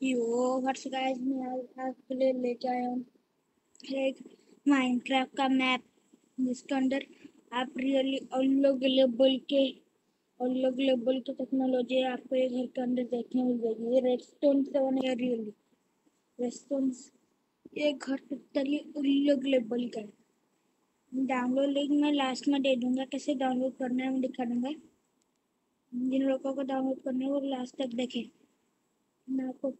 Guys मैं आज आपके लिए लेके आया हूँ। एक माइनक्राफ्ट का मैप जिसके अंदर आप रियली अलग लेवल के अलग लेवल की टेक्नोलॉजी आपको ये घर के अंदर देखने मिल जाएगी। ये रेडस्टोन से बनेगा रियली रेडस्टोन ये घर टोटली अलग लेवल का है डाउनलोड लिंक मैं लास्ट में दे दूँगा। कैसे डाउनलोड करना है, मैं दिखा दूँगा। जिन लोगों को डाउनलोड करना है, वो लास्ट तक देखें। मैं आपको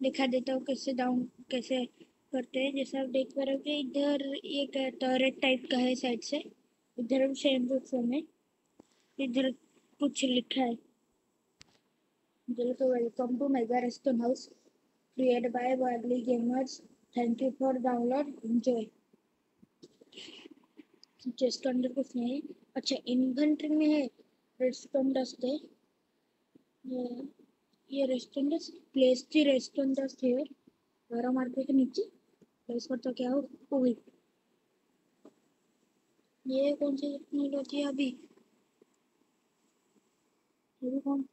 दिखा देता हूँ कैसे डाउन कैसे करते हैं। जैसे आप देख पा रहे हो कि इधर एक टॉयलेट टाइप का है साइड से। इधर हम सेम बॉक्सों में, इधर कुछ लिखा है। तो welcome to mega restaurant house create by Wagli gamers thank you for download enjoy जिसके अंदर कुछ नहीं। अच्छा इन्वेंट्री में है। रेस्टोरेंट है ये रेस्टोरेंट प्लेस थी रेस्टोरेंट थे गौरव मार्केट के नीचे। प्लेस पर तो क्या हो हुई ये कौन सी टेक्नोलॉजी है अभी? अभी कौन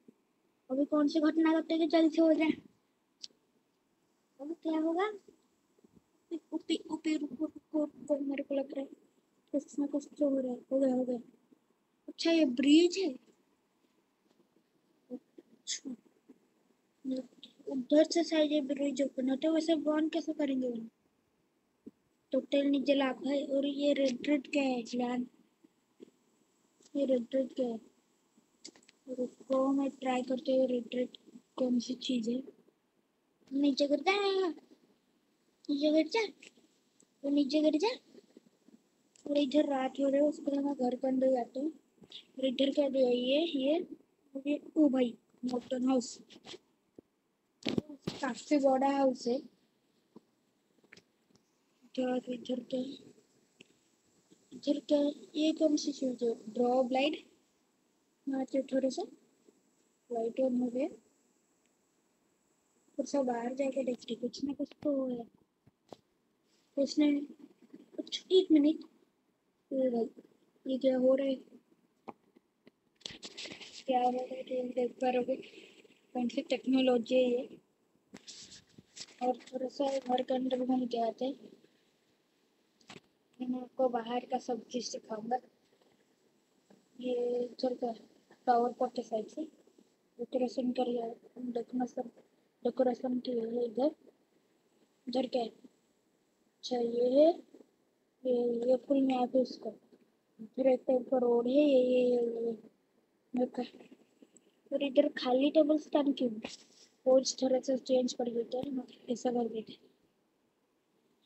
अभी कौन सी घटना घटते कि जल्द हो? जाए अभी क्या होगा? ऊपी ऊपी रुको रुको मेरे को लग रहा है। कुछ ना कुछ तो हो रहा है, हो गया हो गया। अच्छा ये ब्रिज है? अच्छा। उधर से साइड ये ब्रिज ओपन होता है वैसे बॉन कैसे करेंगे वो? टोटल नीचे लाख है और ये रेड रेड क्या है लैंड ये रेड रेड क्या है? रुको, मैं ट्राई करते हुए रेड रेड कौन सी चीज़ है? नीचे गिर जा। नीचे गिर जा। वो नीचे गिर जा। और इधर रात हो रही है, उसके मैं घर के अंदर जाता हूँ। इधर क्या दिया ये? ये ओ भाई मोटन हाउस काफ़ी बड़ा है क्या इधर क्या इधर क्या ये कौन सी चीज़ है ड्रॉ ब्लाइड मारते थोड़े सा लाइट ऑन हो गया फिर सब बाहर जाके देखते कुछ ना कुछ तो है कुछ नहीं कुछ एक मिनट ये भाई ये क्या हो रहा है क्या हो रहा है देख पा रहे कौन सी टेक्नोलॉजी है ये और थोड़ा सा घर के अंदर घूम के आते मैं आपको बाहर का सब चीज़ सिखाऊँगा ये टावर पर के साइड से डेकोरेशन कर डेकोरेशन डेकोरेशन की है इधर इधर क्या है अच्छा ये है ये ये फुल मैप है इसका फिर एक टाइप का रोड है ये ये ये ये और इधर खाली टेबल स्टैंड क्यों पोज थोड़ा सा चेंज कर देते हैं ऐसा कर देते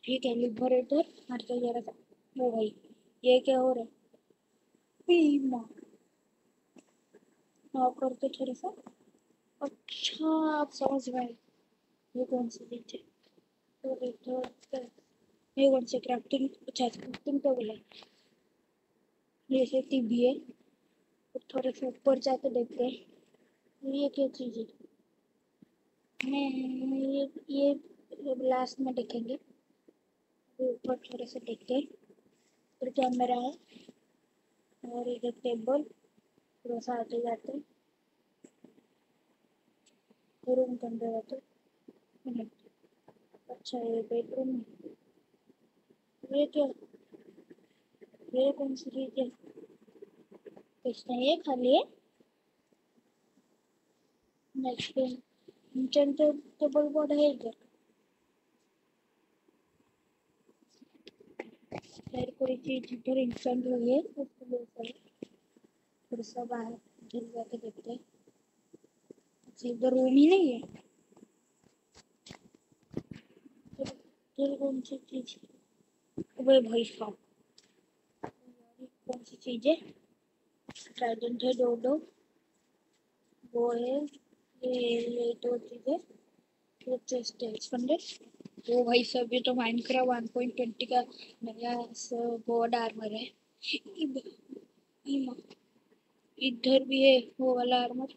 ठीक है लिबरेटर हटके जरा सा। वो भाई, ये क्या हो रहा है? पीमा ऑफ़ करते थोड़ा सा। अच्छा आप समझ गए। ये कौन सी चीज़ है? तो इधर ये कौन से क्राफ्टिंग अच्छा क्राफ्टिंग तो बोला ये से टीवी है। थोड़ा सा ऊपर जाके देखते हैं। ये क्या चीज़ है? ये ये लास्ट में देखेंगे। ऊपर थोड़े से देखते हैं। कैमरा है। और इधर टेबल थोड़ा सा आगे जाते रूम के अंदर जाते अच्छा ये बेडरूम है। ये क्या? ये कौन सी चीज़ है? कुछ नहीं है, खाली है। नेक्स्ट नीचे तो टेबल बोर्ड है इधर। फिर कोई चीज़ इधर इंस्टेंट हुई है, उसको ले सर फिर सब बाहर इधर जाके देखते हैं। अच्छा इधर रूम ही नहीं है? इधर कौन सी चीज़ वे भाई साहब। कौन सी चीज़ है? ट्राइडेंट है दो वो है वो है भाई सब ये तो माइनक्राफ्ट वन पॉइंट ट्वेंटी का नया बोर्ड आर्मर है इधर भी है वो वाला आर्मर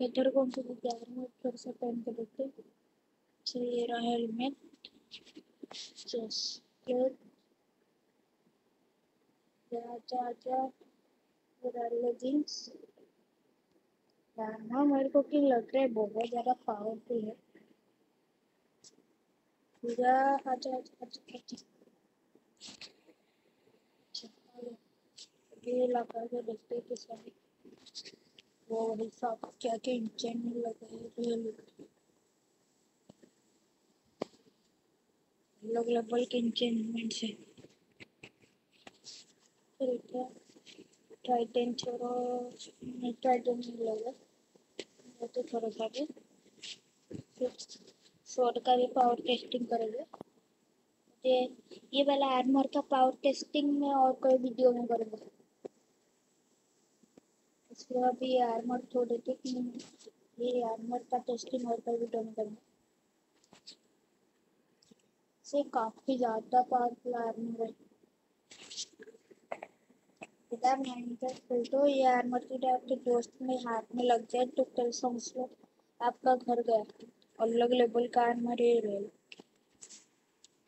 इधर कौन सा चीज़ आर्मर थोड़ा सा पहन के देखते अच्छा ये रहा हेलमेट चेस्ट जा जा जा लेगिंग्स ना मेरे को क्यों लग रहा है बहुत ज़्यादा पावरफुल है। पूजा आजा आजा आजा आजा अच्छा, ये लगा के देखते हैं किस वो वही सब क्या क्या इंजन लगा है रियल अलग लेवल के इंचेंटमेंट्स है। ठीक है तो थोड़ा सा भी का भी पावर टेस्टिंग करेंगे। ये ये वाला आर्मर का पावर टेस्टिंग में और कोई वीडियो में करेंगे। इसके बाद ये आर्मर कि ये आर्मर का टेस्टिंग और कोई वीडियो में से काफ़ी ज़्यादा पावरफुल आर्मर है पता है मैं तो ये आर्मर की आपके दोस्त में हाथ में लग जाए तो कल समझ लो आपका घर गया। अलग लेवल का आर्मर ये रेल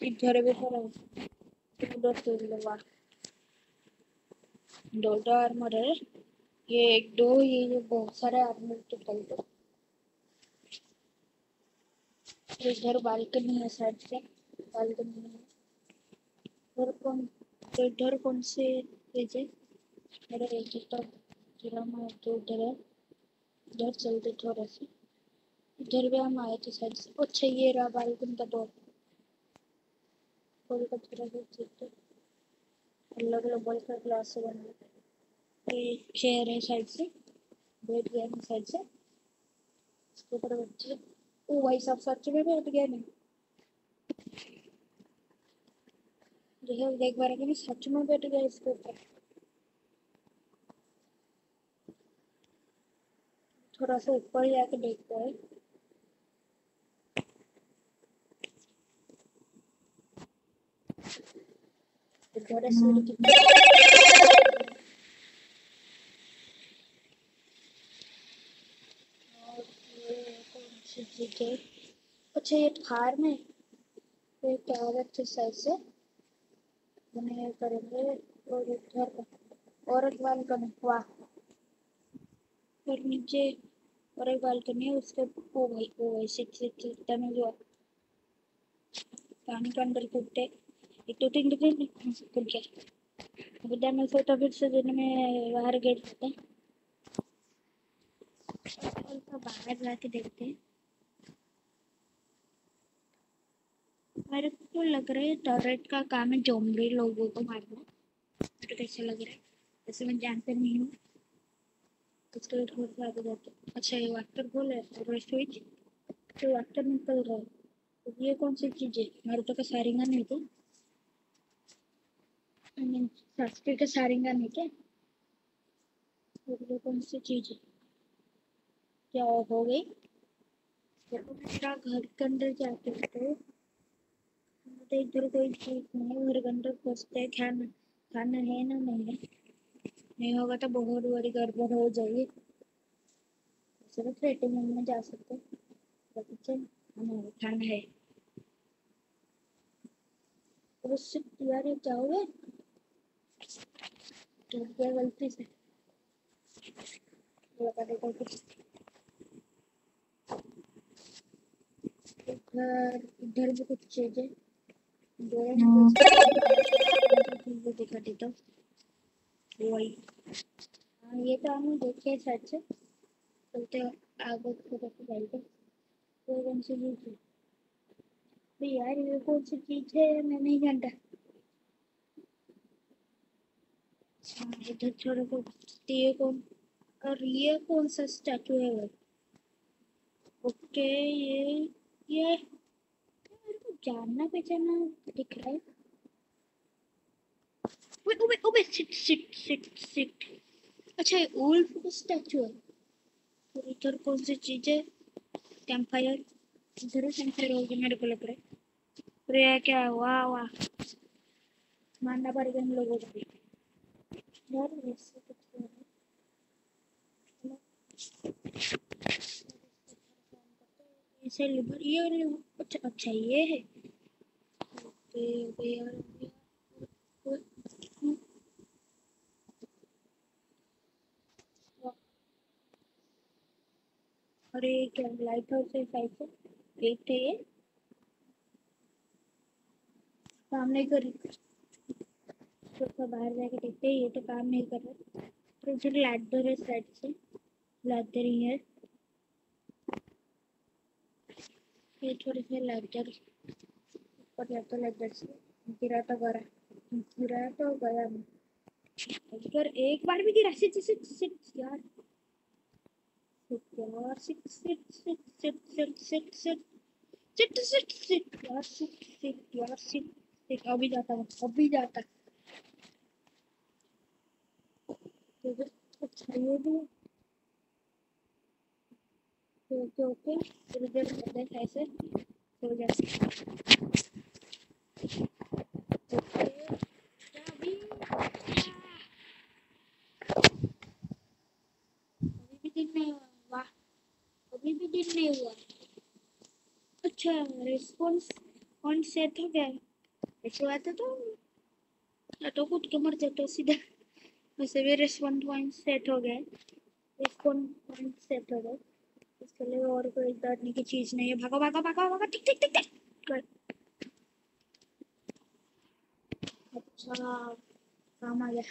इधर भी थोड़ा उधर तो लगा। दो दो आर्मर है। ये एक दो, ये ये बहुत सारे आर्मर तो कल दो। इधर बालकनी है साइड से। बालकनी में इधर कौन तो इधर कौन से पेज है अरे एक तो जरा मैं तो इधर है। चलते थोड़ा से इधर भी हम आए थे से अच्छा ये रहा बालकनी का डोर खोल कर थोड़ा सा अलग अलग बॉल का ग्लास से बना ये चेयर है साइड से बैठ गया साइड से ऊपर बच्चे ओ भाई साहब सच में बैठ गया नहीं देखो देख पा रहे कि सच में बैठ गया इसके ऊपर थोड़ा सा ऊपर देखते हैं। थोड़ा की सी चीज़ है? अच्छा ये थार में ये क्या रखे साइड से। उन्हें करेंगे और इधर औरत बालकनी वाह। और नीचे और एक बालकनी है, उसके ओ भाई ओ भाई सिट सिट सिट तने जो पानी के अंदर कूदते एक दो तीन कूद गया। बुद्धा में से तो फिर से दिन में बाहर गेट देते हैं। तो बाहर जाके देखते हैं। मेरे को तो लग रहा है टॉरेट का काम है जोम्बी लोगों को मारना। तो कैसे लग रहा है। जैसे मैं जानते नहीं हूँ। थोड़ा सा आगे जाते हैं। अच्छा ये वाटर खोल है, और स्विच तो वाटर निकल रहा है। तो ये कौन सी चीज़ है? मारुतो का सारिंगा नहीं तो। शास्त्री का सारिंगा नहीं क्या? ये कौन सी चीज़ है? क्या हो गई? मेरा घर के अंदर जाते तो। तो इधर कोई चीज़ नहीं घर के अंदर हैं, खाना खाना है ना नहीं है। नहीं होगा तो बहुत बड़ी गड़बड़ हो जाएगी। सिर्फ़ रेटिंग में जा सकते हैं। हमारा खाना है। तो उससे यार जाओगे तो क्या गलती से? लगा देगा कुछ इधर इधर भी कुछ चीज़ें। दो दिखा देता हाँ। ये तो हमने देखे शायद से चलते हैं आगे की तरफ़ जाएँगे। तो कौन सी चीज़ है? भाई यार, ये कौन सी चीज़ है? मैं नहीं जानता। हाँ इधर छोड़ो को ये कौन, और ये कौन सा स्टैचू है भाई? ओके, ये ये जानना पहचाना दिख रहा है। ओबे ओबे ओबे सिट सिट सिट सिट अच्छा ये वुल्फ का स्टैचू है। और इधर कौन सी चीज़ है? कैंपफायर इधर कैंपफायर होगी, मेरे को लग रहा है। और ये क्या है? वाह वाह। मानना पड़ेगा इन लोगों को यार वैसे हो है। ऐसे लिवर ये अच्छा अच्छा ये है। ओके ओके यार हो गया। ओ- अरे, क्या लाइट हाउस है साइड से? थे ये। काम कर रही तो बाहर जाके देखते हैं, ये तो काम नहीं कर रहा। तो फिर लाइट दो रहे साइड से। लाइट दे रही है। ये थोड़े से लाइट दे ऊपर जाता लाइट दे से गिरा तो गया। गिरा तो गया। अगर एक बार भी गिरा। सिट सिट यार। यार सिट अभी जाता हूँ अभी जाता अच्छा ओके ऐसे हो जाए अभी भी दिन नहीं हुआ वाह अभी भी दिन नहीं हुआ रिस्पॉन्स ऑन सेट हो गया ऐसे बात है तो तो कूद के मर जाते सीधा वैसे भी रिस्पॉन्स पॉइंट सेट हो गए रिस्पॉन्स पॉइंट सेट हो गए इसके लिए और कोई डरने की चीज़ नहीं है भागो भागो भागो भागो टिक टिक टिक टिक अच्छा काम आ गया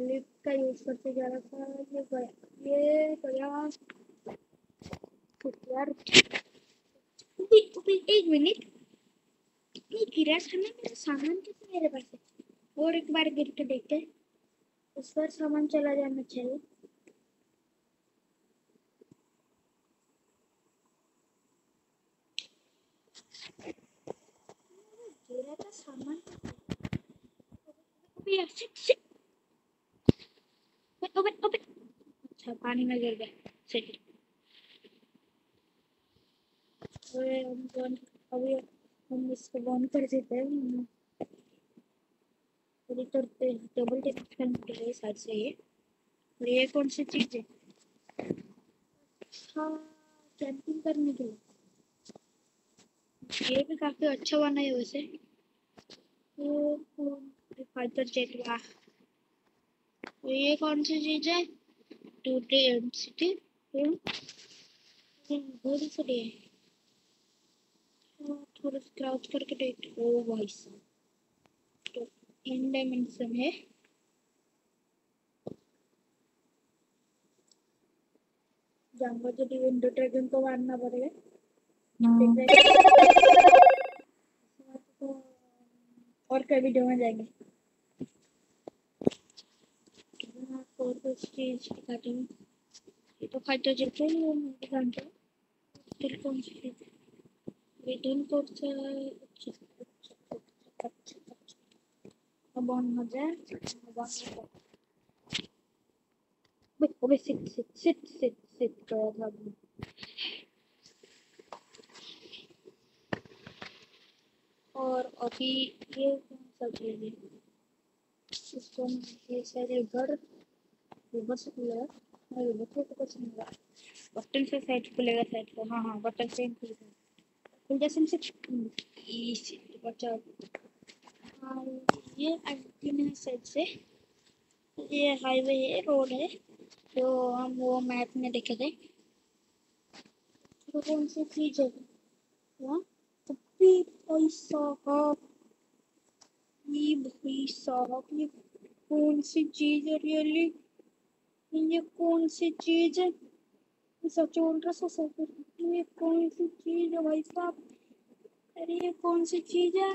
लिफ्ट का यूज़ करते जा रहा था ये गया ये गया यार अभी एक मिनट। गिरा था ना मेरा सामान कैसे मेरे पास है और एक बार गिर के देखते हैं। उस पर सामान चला जाना चाहिए। सामान अच्छा पानी में गिर गया। सही अरे हम बंद अभी हम इसको बंद कर देते हैं। थोड़ी तो टेबल टेनिस के लिए साइड से ये। और ये कौन सी चीज़ है? हाँ कैंपिंग करने के लिए। ये भी काफ़ी अच्छा बना है वैसे। फाइटर जेट वाह ये कौन सी चीज़ है? टू सिटी बहुत ही है। थोड़ा क्राउच करके देख ओ भाई साहब तो इन डायमेंशन है। जाऊँगा तो विंडो ड्रैगन को मारना पड़ेगा। और कई वीडियो में जाएँगे। और कुछ चीज़ दिखाती हूँ। तो है वो दिखाते फिर कौन सी चीज़ রিটার্ন করতে বন্ধ যায় কবে sit sit sit sit sit और अभी ये कौन सा चीज़ है? इसको ये शायद ये बस रिवर्स खुला हाँ, ये रिवर्स को तो कुछ नहीं बटन से साइड खुलेगा साइड को हाँ हाँ बटन से खुलेगा। जैसे से इसी बचा हाँ ये एंटीना साइड से ये हाईवे है रोड है जो हम वो मैप में देखे थे तो कौन सी चीज़ है? हाँ अभी भाई साहब ये भाई साहब ये कौन सी चीज़ है रियली ये कौन सी चीज़ है सच बोल रहा सच ये कौन सी चीज़ है भाई साहब? अरे ये कौन सी चीज़ है?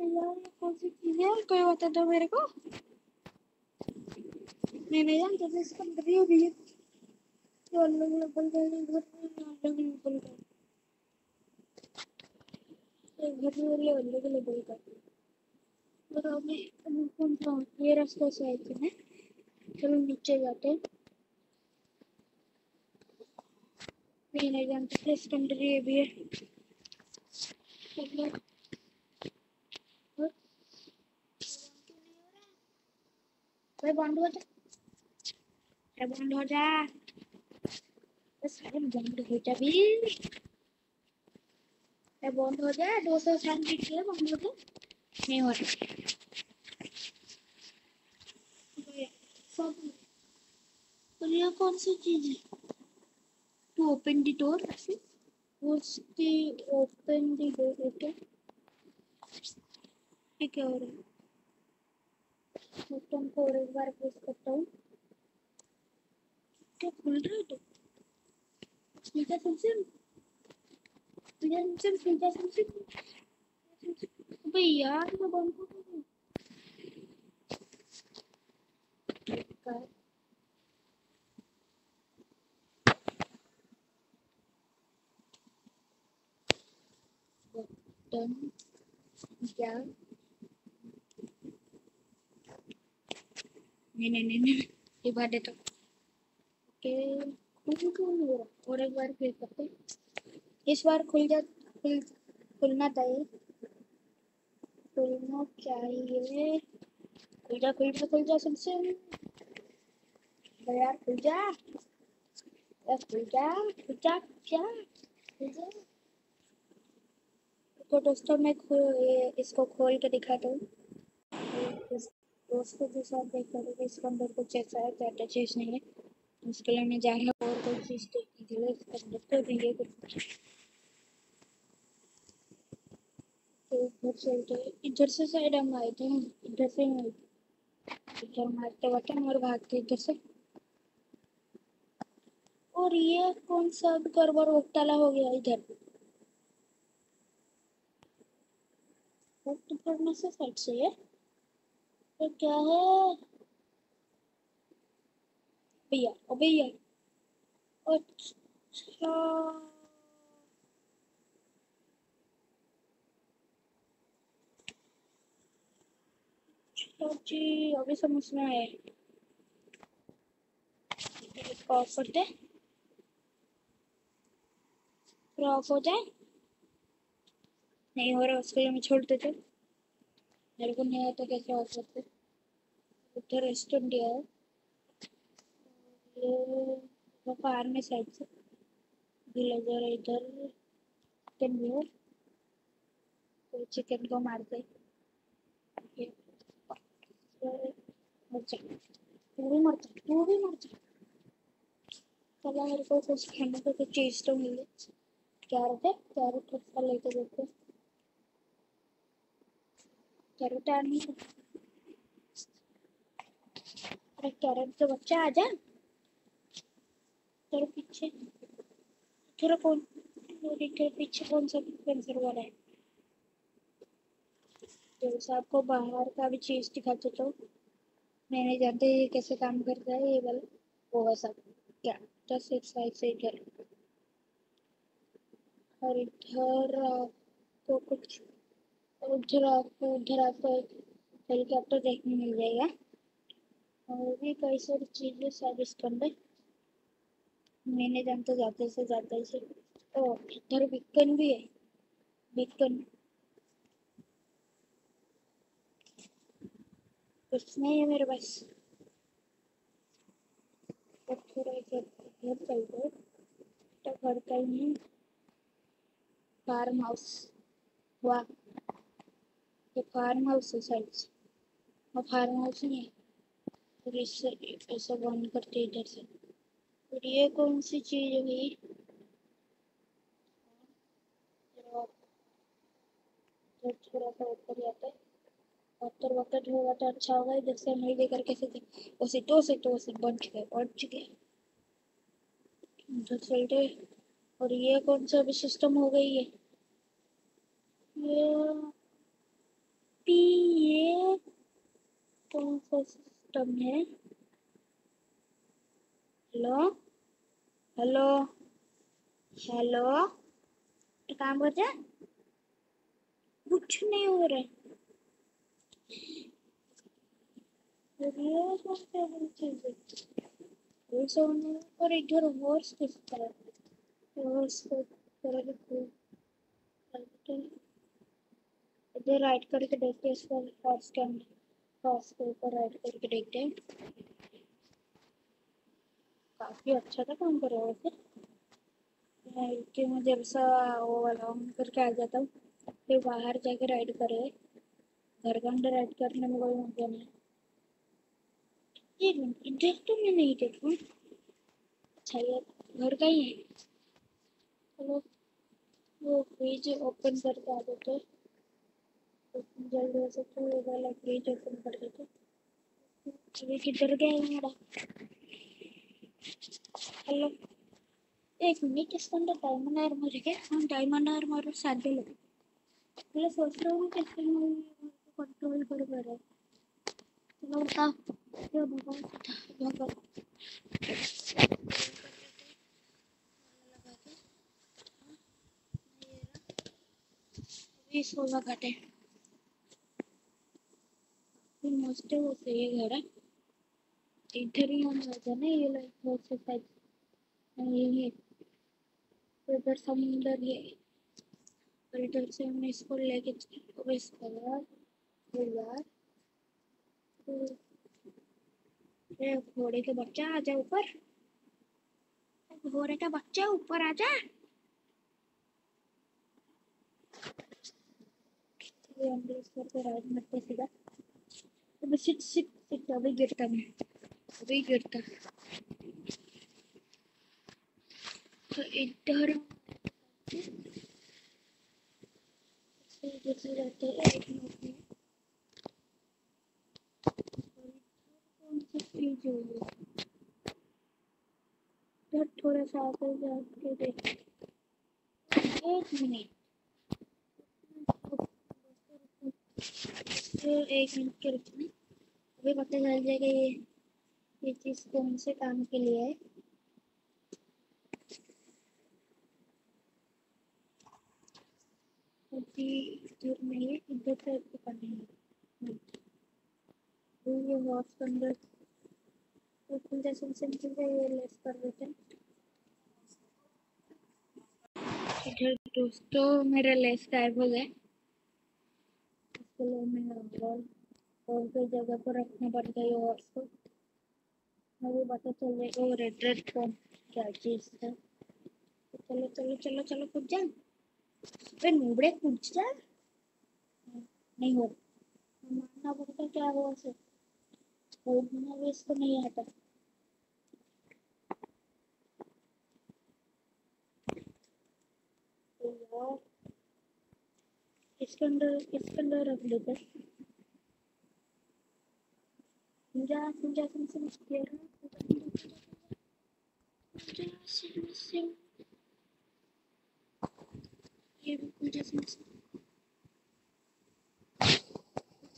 यार, ये कौन सी चीज़ है? कोई बता दो मेरे को। मैं नहीं जानता था इसका रिव्यू भी है। जो अलग अलग बल गए घर में अलग अलग बल गए घर में वाले अलग अलग बल गए और हमें कौन सा, ये रास्ते से आए थे चलो नीचे जाते हैं। नहीं जानता था इसके अंदर ये भी है। भाई बंद हो जा। अरे बंद हो जा? बस अरे बंद हो जा भी। अरे बंद हो जा? दो सौ साल के बंद हो जा? नहीं हो रहा। सब और कौन सी चीज़ है? to open the door, Ashley? What's the open the door, okay? ठीक है हो रहा है तुमको और एक बार प्रेस करता हूँ। क्या खुल रहा है तो स्मिता सिमसिम स्मिता सिमसिम स्मिता सिमसिम अबे यार मैं बंद कर दूँ button क्या नहीं नहीं नहीं नहीं ये है तो ओके खुल क्यों नहीं हो रहा और एक बार क्लिक करते। इस बार खुल जा खुल खुलना चाहिए खुलना चाहिए खुल जा खुल जा खुल जा सबसे यार खुल जा खुल जा खुल जा क्या खुल जा तो दोस्तों मैं ये इसको खोल के दिखाता हूँ। दोस्तों के साथ देख करोगे इसके अंदर कुछ ऐसा है, ज़्यादा चीज़ नहीं है। उसके लिए मैं जा रहा हूँ, और कोई चीज़ देखने के लिए इसके अंदर तो है कुछ तो इधर चलते इधर से साइड हम आए थे, इधर से हम थे इधर मारते बटन और भागते इधर से। और ये कौन सा गड़बड़ घोटाला हो गया इधर? वो तो पढ़ने से साइड से है ये क्या है भैया ओ भैया अच्छा जी अभी समझ में इसको ऑफ़ करते ऑफ़ हो जाए नहीं हो रहा, उसके लिए मैं छोड़ देते मेरे को नहीं आता कैसे ऑफ़ करते उधर रेस्टोरेंट दिया है। वो कार में साइड से। विलेजर है इधर। चिकन भी है। तो चिकन को मारते तू भी मर जा। तू भी मर जा। चलो मेरे को कुछ खाने को कुछ चीज़ तो मिले कैरेट है? कैरेट लेके देखते हैं। कैरेट आ नहीं है। अरे कैरेट के बच्चा आ जा। तेरे पीछे तेरा कौन तेरे पीछे कौन सा कैंसर वाला है? तो सबको बाहर का भी चीज़ दिखाते तो मैं नहीं जानते ये कैसे काम करता है, ये वाला वो वाला क्या? दस एक साइड से इधर। और इधर आपको कुछ उधर आपको उधर आपको एक हेलीकॉप्टर देखने मिल जाएगा। और भी कई सारी चीज़ें शायद इसके अंदर। मैं नहीं जानता जाते से जाते से ओ, इधर बिकन भी है। बिकन कुछ नहीं है मेरे पास। तो थोड़ा इधर चलते तो घर का ही। Farm house. वाह। ये फार्म साइड से वो फार्म हाउस नहीं है ऐसा बंद करते इधर से और ये कौन सी चीज़ है थोड़ा सा ऊपर जाता है पत्थर वत्थर होगा तो अच्छा होगा इधर से नहीं लेकर कैसे थे उसे तो से तो से बन चुके बढ़ चुके उधर चलते और ये कौन सा भी सिस्टम हो गई है ये पी ये कौन सा सिस्टम है हेलो? हेलो? हेलो? तो काम कर जा कुछ नहीं हो रहा और इधर हॉर्स दिखता है। हॉर्स को थोड़ा देखो राइट करके देखते हैं इसको के अंदर हॉर्स के ऊपर राइट करके देखते हैं। काफ़ी अच्छा था काम कर रहा है वैसे। कि मैं जब सा वो वाला ऑन करके आ जाता हूँ, फिर बाहर जाके राइड करे घर के अंदर राइड करने में कोई मज़ा नहीं। एक मिनट इधर तो मैं नहीं देखूँ। अच्छा ये घर का ही है। चलो, वो फ्रिज ओपन करके आ जाते हैं। जल्दी से तो वाला पेज ओपन कर देते अभी किधर गया मेरा हेलो एक मिनट इसके अंदर डायमंड आर्मर है क्या हाँ डायमंड आर्मर साथ लगे मैं सोच रहा हूँ कैसे मैं कंट्रोल कर पा रहा चलो बताओ बताओ बताओ अभी सोलह घटे। ये घर है इधर ही हम रहते हैं ना, ये ये है। तो समुंदर और इधर से हमने इसको लेके इसको यार यार अरे घोड़े के बच्चा आ जा ऊपर। घोड़े का बच्चा ऊपर आ जा। ये अंदर इस पर राइड मत पे सीधा गिरता मैं अभी गिरता तो इधर जैसे रहते इधर थोड़ा सा आकर जाके देख एक मिनट एक मिनट के रुकना अभी पता चल जाएगा ये ये चीज़ कौन से काम के लिए है। इधर नहीं है, इधर से करनी है। ये वॉच के अंदर जैसे ये लेस कर देते हैं। इधर दोस्तों, मेरा लेस गायब हो। गया और कोई जगह पर रखना पड़ेगा ये हॉर्स को मुझे पता चल जाएगा वो रेड रेड कौन क्या चीज़ है चलो चलो चलो चलो कूद जा अरे नूबड़े कूद जा नहीं हो मानना पड़ता क्या हुआ से कूदना भी इसको नहीं आता इसके अंदर इसके अंदर रख देते जा जा सिम सिम सिम जा सिम सिम ये भी जा सिम सिम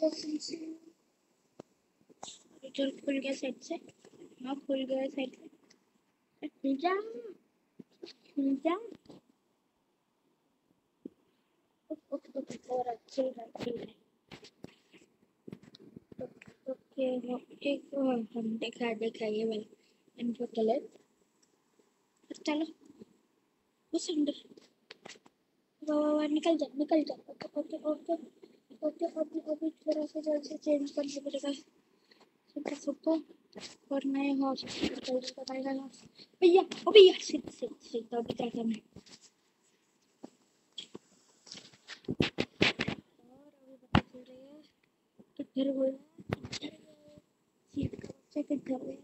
जा सिम सिम चल खुल गया से। हाँ खुल गया से। खुल जा खुल जा और अच्छे अच्छे एक देखा देखा ये वाला इनको चलो उस वाह निकल जा निकल जा ओके ओके ओके ओके अभी थोड़ा सा जल्द से चेंज करना पड़ेगा और पाएगा भैया ओ भैया सिट सिट सिट अभी क्या करना है? और अभी चल रही है किधर गया सीट का बच्चा किधर गया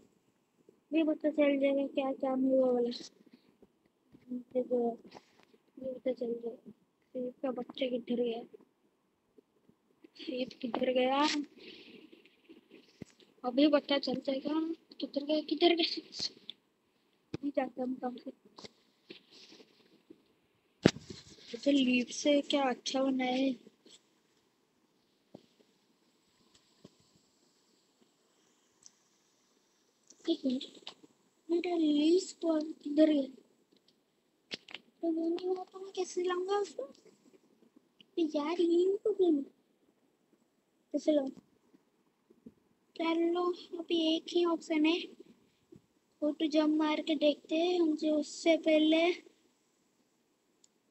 भी पता चल जाएगा क्या काम है वो वाला। देखो, ये पता चल जाएगा। सीट का बच्चा किधर गया? सीट किधर गया? अभी पता चल जाएगा किधर गया किधर गया? नहीं जाता हम काम से। तो लीव से क्या अच्छा बना है। है तो तो मैं कैसे तो यार चलो अभी एक ही ऑप्शन है। फ़ोटो जम मार के देखते हैं मुझे उससे पहले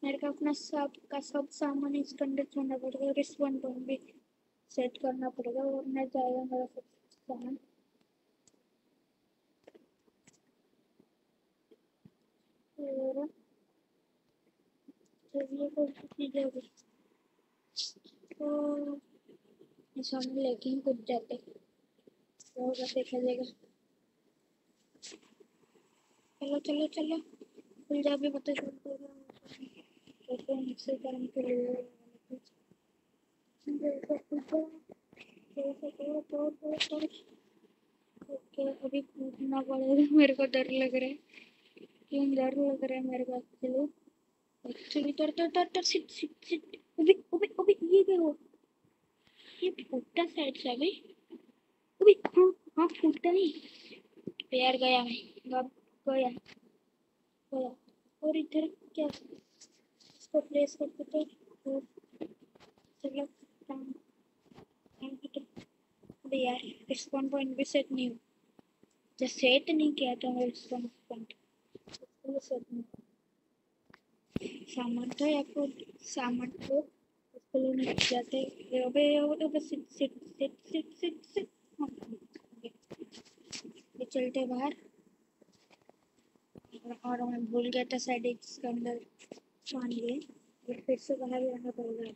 मेरे को अपना सब का सब सामान इसके अंदर छोड़ना पड़ेगा रिस्पॉन्ड टोन भी सेट करना पड़ेगा वरना जाएगा मेरा सब सामान। तो ये सामान लेके ही कुछ जाते देखा जाएगा चलो चलो चलो तो अभी पड़ेगा मेरे को डर लग रहा है क्यों डर लग रहा है मेरे को एक्चुअली एक्चुअली तर तर तर तर सिट सिट सिट अभी अभी अभी ये क्या हुआ ये फूटा साइड से अभी अभी हाँ हाँ फूटा नहीं। यार, गया मैं। अब गया। गया। और इधर क्या? इसको प्लेस करते तो। चलो, काम अबे यार रिस्पॉन्ड पॉइंट भी सेट नहीं हुआ। जब सेट नहीं किया तो मैं रिस्पॉन्ड पॉइंट तो आपको सामान तो उसको लेने जाते अबे अबे sit sit sit sit sit sit. हाँ, ये चलते बाहर। और मैं भूल गया था साइड इसके अंदर है और फिर से बाहर ही आना पड़ेगा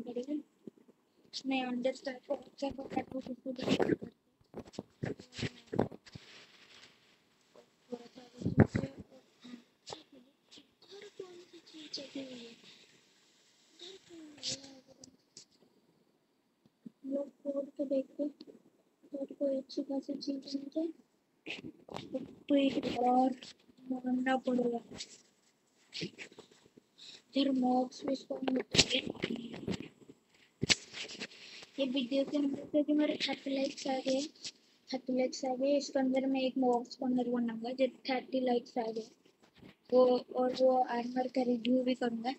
पड़ेगा नहीं अंडरस्टैंड को अच्छा को काटो किसी को लोग कोड को देखते कोड अच्छी तो एक और पड़ेगा फिर मॉक्स भी इसको ये वीडियो के अंदर मेरे थर्टी लाइक्स आ गए थर्टी लाइक्स आ गए इसके अंदर मैं एक मॉक्स बनाऊँगा थर्टी लाइक्स आ गए वो और वो आर्मर का रिव्यू भी करूँगा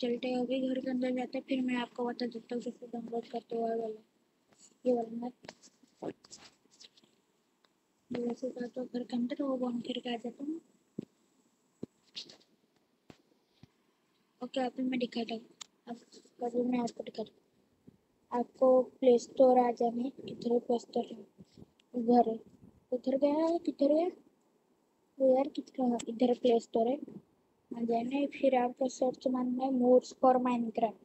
चलते हो गए घर के अंदर जाते फिर मैं आपको बता देता हूँ कैसे डाउनलोड करते हुए वाला ये वाला वैसे जाता हूँ घर के अंदर वो आ जाता हूँ ओके मैं दिखाता हूँ अब कभी मैं आपको दिखाता आपको प्ले स्टोर आ जाने किधर प्ले स्टोर है घर है उधर गया है किधर है वो यार किधर इधर प्ले स्टोर है आ जाना फिर आपको सर्च मारना है मोड्स फॉर माइनक्राफ्ट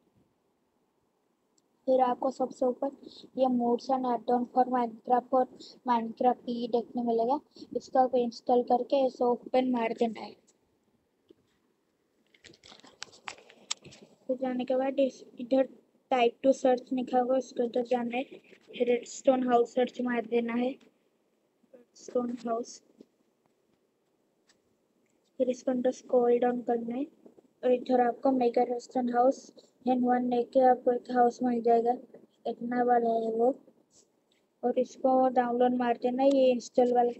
फिर आपको सबसे ऊपर ये mods and add on for Minecraft और माइनक्राफ्ट ये देखने मिलेगा। इसका आपको इंस्टॉल करके ऐसे ओपन मार देना है। फिर जाने के बाद इधर टाइप टू सर्च लिखा होगा उसको इधर जाना है। रेडस्टोन हाउस सर्च मार देना है। रेडस्टोन हाउस फिर इसको अंदर स्क्रॉल डाउन करना है। और इधर आपको mega restaurant house and one लेके आपको एक हाउस मिल जाएगा। इतना वाला है वो। और इसको डाउनलोड मार देना ये इंस्टॉल वाला।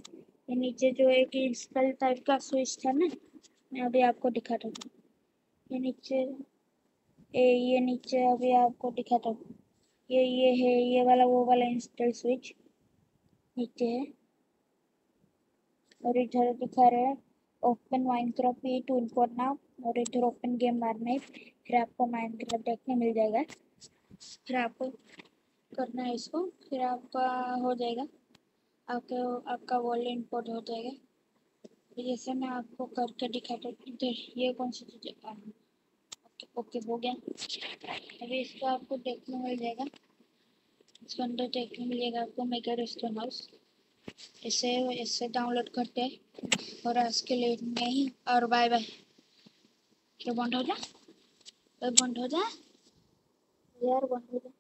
ये नीचे जो एक इंस्टॉल टाइप का स्विच था ना, मैं अभी आपको दिखाता हूँ। ये नीचे, ए, ये नीचे अभी आपको दिखाता हूँ। ये ये है, ये वाला, वो वाला इंस्टॉल स्विच नीचे है। और इधर दिखा रहे है open Minecraft to input now और इधर ओपन गेम मारना है। फिर आपको माइंड माइनक्राफ्ट देखने मिल जाएगा। फिर आपको करना है इसको। फिर आपका हो जाएगा। आपके आपका वर्ल्ड इम्पोर्ट हो जाएगा। जैसे मैं आपको करके दिखाता हूँ। इधर ये कौन सी चीज़ ओके ओके हो गया। अभी इसको आपको देखने मिल जाएगा। इसके अंदर देखने मिलेगा आपको मेगा रेस्टोरेंट हाउस इसे इसे डाउनलोड करते हैं। और आज के लिए नहीं और बाय बाय क्या बंद हो जा। बंद हो जा। यार बंद हो जा।